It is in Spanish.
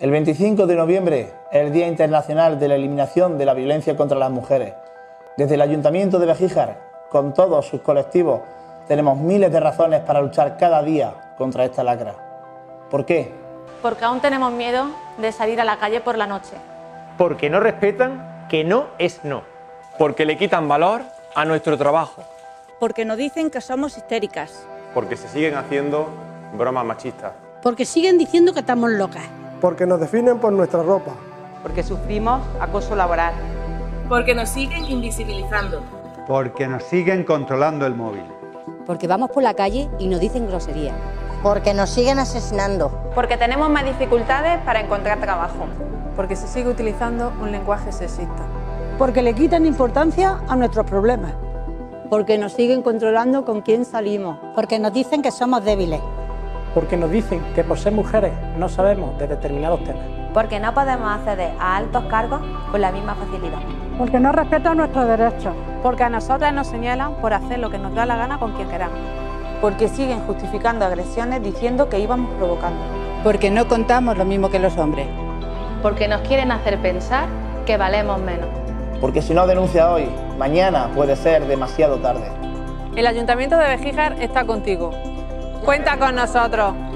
El 25 de noviembre es el Día Internacional de la Eliminación de la Violencia contra las Mujeres. Desde el Ayuntamiento de Bejíjar, con todos sus colectivos, tenemos miles de razones para luchar cada día contra esta lacra. ¿Por qué? Porque aún tenemos miedo de salir a la calle por la noche. Porque no respetan que no es no. Porque le quitan valor a nuestro trabajo. Porque nos dicen que somos histéricas. Porque se siguen haciendo bromas machistas. Porque siguen diciendo que estamos locas. Porque nos definen por nuestra ropa. Porque sufrimos acoso laboral. Porque nos siguen invisibilizando. Porque nos siguen controlando el móvil. Porque vamos por la calle y nos dicen grosería. Porque nos siguen asesinando. Porque tenemos más dificultades para encontrar trabajo. Porque se sigue utilizando un lenguaje sexista. Porque le quitan importancia a nuestros problemas. Porque nos siguen controlando con quién salimos. Porque nos dicen que somos débiles. Porque nos dicen que por ser mujeres no sabemos de determinados temas. Porque no podemos acceder a altos cargos con la misma facilidad. Porque no respetan nuestros derechos. Porque a nosotras nos señalan por hacer lo que nos da la gana con quien queramos. Porque siguen justificando agresiones diciendo que íbamos provocando. Porque no contamos lo mismo que los hombres. Porque nos quieren hacer pensar que valemos menos. Porque si no denuncia hoy, mañana puede ser demasiado tarde. El Ayuntamiento de Bejíjar está contigo. Cuenta con nosotros.